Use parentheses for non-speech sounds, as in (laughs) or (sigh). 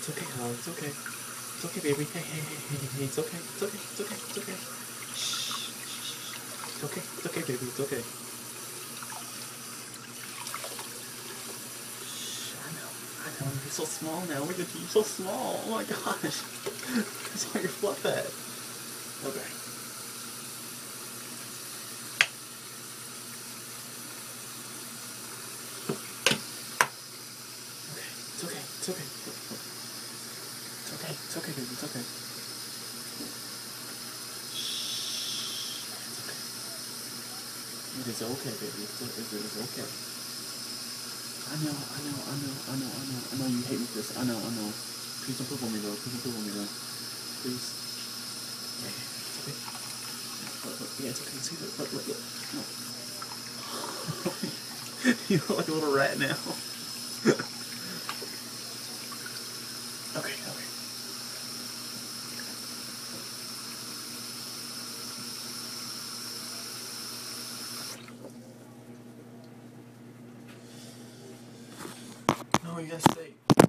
It's okay, hon. It's okay. It's okay, baby. Hey, hey, hey, hey. It's okay. It's okay. It's okay. It's okay. Shh. shh. It's okay. It's okay, baby. It's okay. Shh. I know. I know. You're so small now. Look at you. You're so small. Oh my gosh. I saw your fluff head. Okay. Okay. It's okay. It's okay. It's okay. Baby. It's okay. It is okay, baby. It's, it is okay. I know, I know, I know, I know, I know, I know you hate me for this. I know, I know. Please don't poop on me though. Please don't poop on me though. Please. Yeah, it's okay. It's okay. No. (laughs) you look like a little rat now. (laughs) okay, we just say